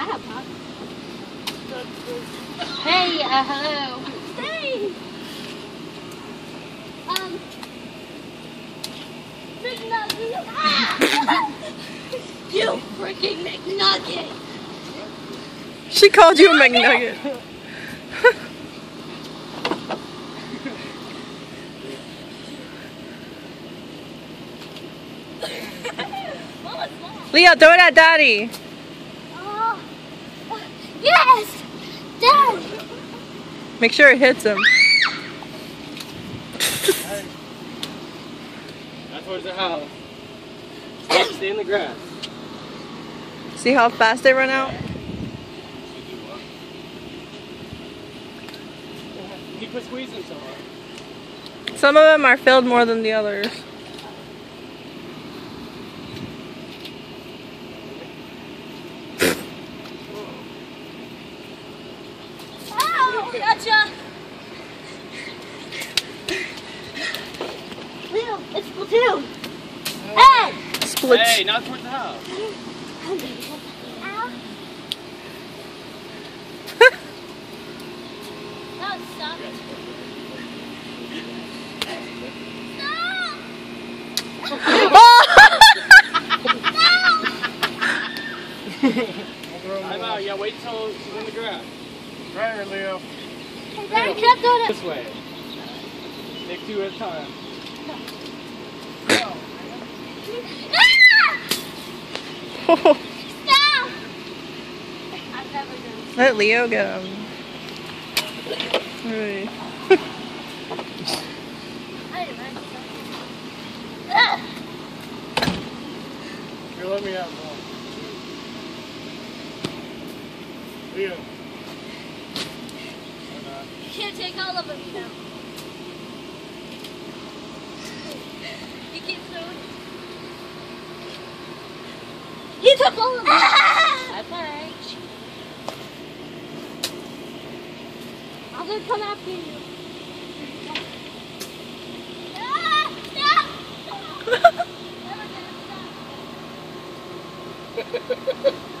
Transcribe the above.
Hey, uh, hello. Hey. Um. McNugget. Ah! you freaking McNugget! She called you a McNugget. Leo, throw it at daddy. Yes! Dad! Make sure it hits him. Not towards the house. Stay, stay in the grass. See how fast they run out? Keep it squeezing so hard. Some of them are filled more than the others. Gotcha! Leo, it's Splatoon! Hey! Splits. Hey, not towards the house. Ow. No, stop. I'm out. Yeah, wait till she's in the grass. Right here, Leo. Hey, Daddy, kept doing it. This way. Take two at a time. Ah! Stop! I've never done Let Leo get him. Alright. I didn't mind Ah! Here, let me have one. Leo can't take all of them, you know. You can't throw He took all of them! Bye bye. I'm gonna come after you. Ha ha ha ha!